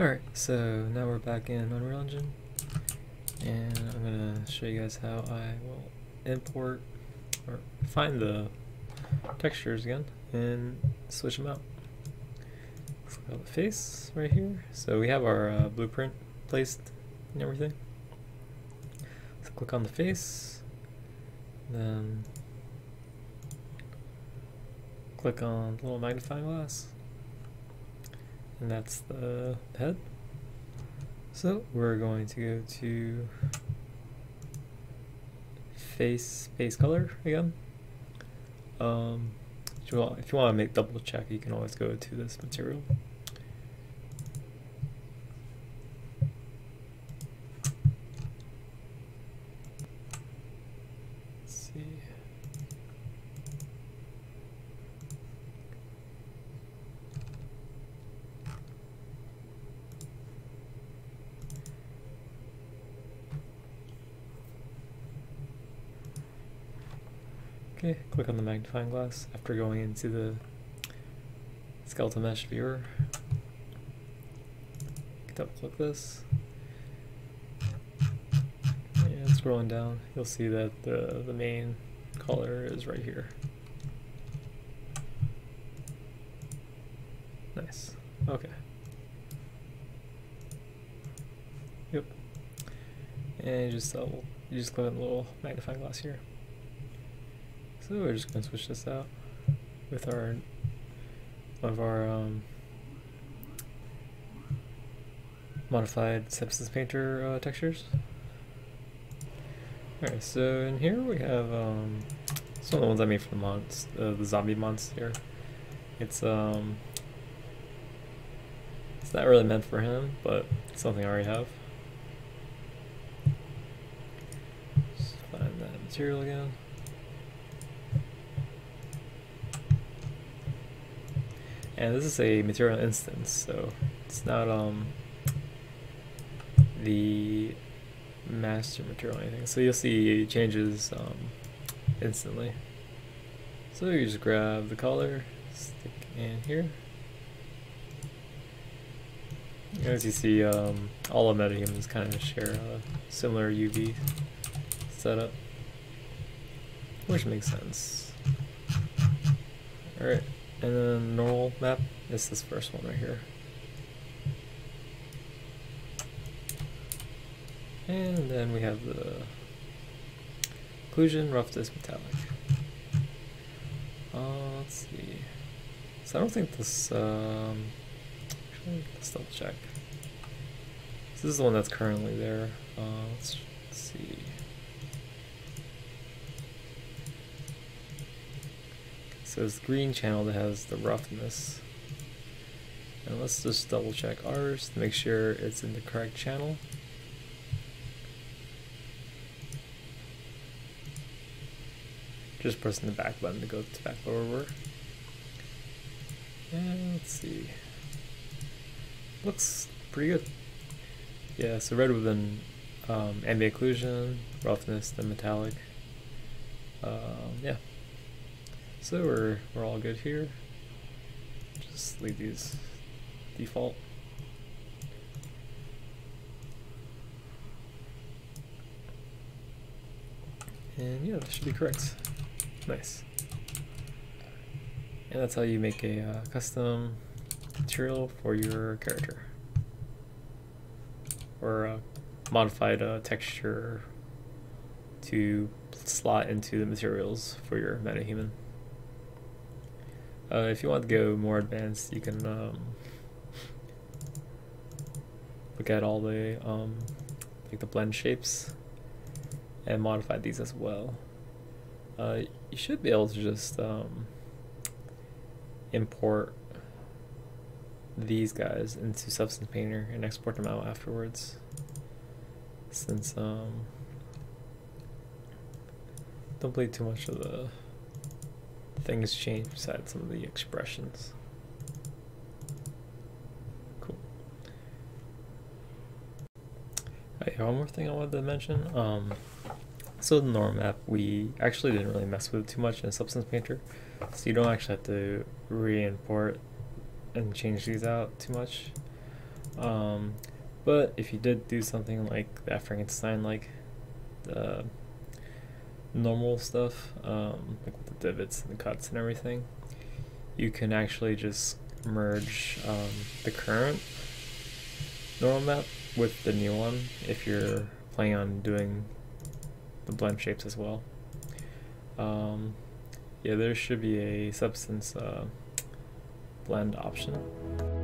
Alright, so now we're back in Unreal Engine and I'm going to show you guys how I will import or find the textures again and switch them out. Click on the face right here. So we have our uh, blueprint placed and everything. So click on the face, then click on the little magnifying glass and that's the head. So we're going to go to face base color again. Um, if you want, if you want to make double check, you can always go to this material. Okay, click on the magnifying glass after going into the skeletal mesh viewer. Double click this. And scrolling down, you'll see that the, the main color is right here. Nice. Okay. Yep. And you just double, you just click on the little magnifying glass here. So we're just gonna switch this out with our of our um, modified Substance Painter uh, textures. Alright, so in here we have um, some of the ones I made for the mods, uh, the zombie monster. It's um, it's not really meant for him, but it's something I already have. Just find that material again. And this is a material instance so it's not um the master material or anything. So you'll see changes um, instantly. So you just grab the color stick in here. As you see um, all of metahumans kind of share a similar UV setup which makes sense. Alright and then normal map is this first one right here. And then we have the occlusion, roughness, metallic. Uh, let's see. So I don't think this, um, actually, let's double check. So this is the one that's currently there. Uh, let's, let's see. So it's the green channel that has the roughness. And let's just double check ours to make sure it's in the correct channel. Just pressing the back button to go to back over. And let's see. Looks pretty good. Yeah, so red with an um, ambient occlusion, roughness, then metallic. Um, yeah. So we're, we're all good here. Just leave these default. And yeah, that should be correct. Nice. And that's how you make a uh, custom material for your character. Or a modified uh, texture to slot into the materials for your metahuman. Uh, if you want to go more advanced, you can um, look at all the um, like the blend shapes and modify these as well. Uh, you should be able to just um, import these guys into Substance Painter and export them out afterwards. Since um, don't believe too much of the things change besides some of the expressions. Cool. One more thing I wanted to mention. Um, so the norm map, we actually didn't really mess with too much in Substance Painter, so you don't actually have to re-import and change these out too much. Um, but if you did do something like that Frankenstein, like the normal stuff, um, like with the divots and the cuts and everything, you can actually just merge um, the current normal map with the new one if you're planning on doing the blend shapes as well. Um, yeah, there should be a substance uh, blend option.